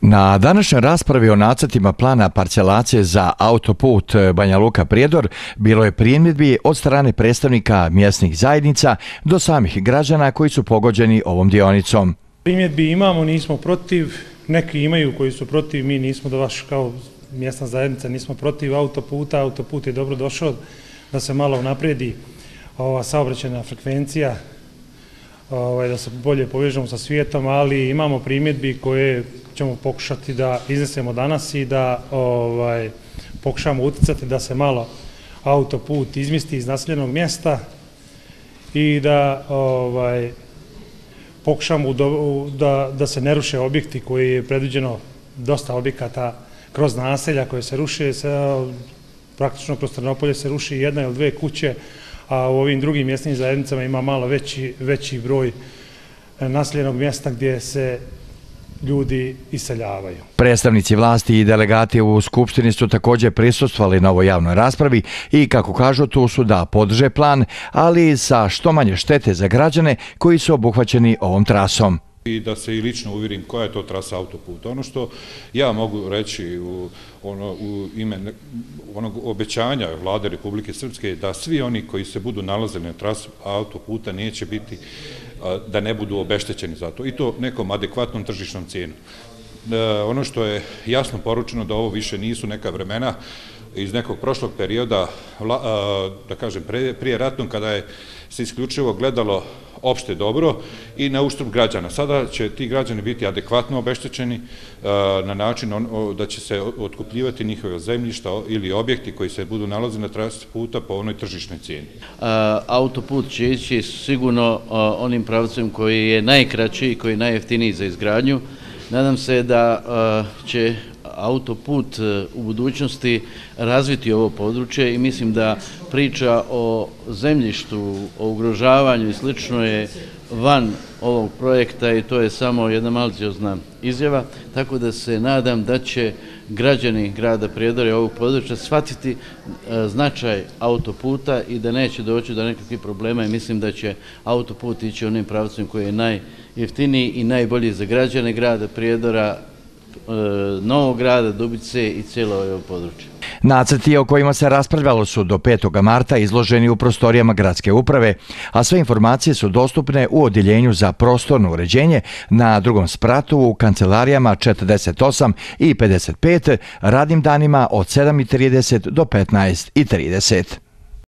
Na današnjoj raspravi o nacrtima plana parcelacije za autoput Banja Luka Prijedor bilo je primjedbi od strane predstavnika mjesnih zajednica do samih građana koji su pogođeni ovom dionicom. Primjedbi imamo, nismo protiv, neki imaju koji su protiv, mi nismo do vaš kao mjesna zajednica, nismo protiv autoputa, autoput je dobro došao da se malo naprijedi ova saobraćena frekvencija, ovaj, da se bolje povežemo sa svijetom, ali imamo primjedbi koje ćemo pokušati da iznesemo danas i da ovaj, pokušamo uticati da se malo autoput izmisti iz naseljenog mjesta i da ovaj, pokušamo da, da se ne ruše objekti koji je predviđeno dosta objekata kroz naselja koje se ruše, se, praktično kroz Trnopolje se ruši jedna ili dve kuće, a u ovim drugim mjestnim zajednicama ima malo veći, veći broj naseljenog mjesta gdje se ljudi iseljavaju. Predstavnici vlasti i delegati u Skupštini su također prisustvali na ovoj javnoj raspravi i, kako kažu, tu su da podrže plan, ali sa što manje štete za građane koji su obuhvaćeni ovom trasom i da se i lično uvjerim koja je to trasa autoputa. Ono što ja mogu reći u, ono, u ime onog obećanja vlade Republike Srpske da svi oni koji se budu nalazili na trasu autoputa neće biti da ne budu obeštećeni za to i to nekom adekvatnom tržišnom cijenu. E, ono što je jasno poručeno da ovo više nisu neka vremena iz nekog prošlog perioda, e, da kažem, prije ratnom kada je se isključivo gledalo opšte dobro i na uštrb građana. Sada će ti građani biti adekvatno obeštećeni e, na način da će se otkupljivati njihove zemljišta ili objekti koji se budu nalazi na trasi puta po onoj tržišnoj cijeni. E, autoput će ići sigurno onim pravcem koji je najkraći i koji je najjeftiniji za izgradnju. Nadam se da eh, će autoput e, u budućnosti razviti ovo područje i mislim da priča o zemljištu, o ugrožavanju i slično je van ovog projekta i to je samo jedna maliciozna izjava, tako da se nadam da će građani grada Prijedore ovog područja shvatiti e, značaj autoputa i da neće doći do nekakvih problema i mislim da će autoput ići onim pravcem koji je najjeftiniji i najbolji za građane grada Prijedora, E, Novog grada, Dubice i cijelo ovo područje. Nacrti o kojima se raspravljalo su do 5. marta izloženi u prostorijama gradske uprave, a sve informacije su dostupne u odjeljenju za prostorno uređenje na drugom spratu u kancelarijama 48 i 55 radnim danima od 7.30 do 15.30.